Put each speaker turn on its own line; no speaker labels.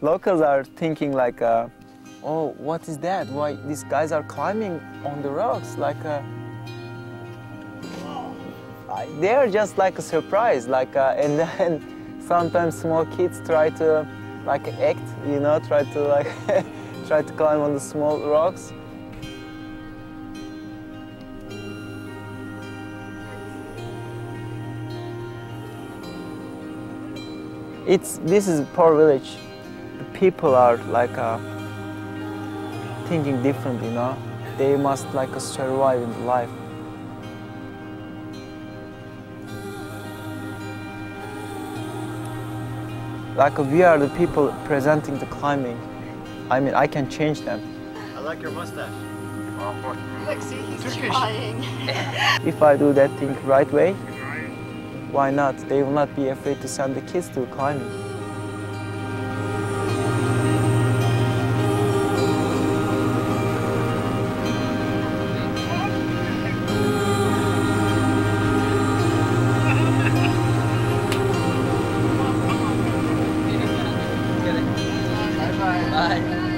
locals are thinking like, uh, oh, what is that? Why these guys are climbing on the rocks? Like, uh, they are just like a surprise. Like, uh, and then sometimes small kids try to like act, you know, try to like try to climb on the small rocks. It's this is poor village. The people are like uh, thinking different, you know. They must like uh, survive in life. Like uh, we are the people presenting the climbing. I mean, I can change them.
I like your mustache.
Look, see, he's
Turkish.
trying.
If I do that thing right way, why not? They will not be afraid to send the kids to climbing.
Bye.
Bye.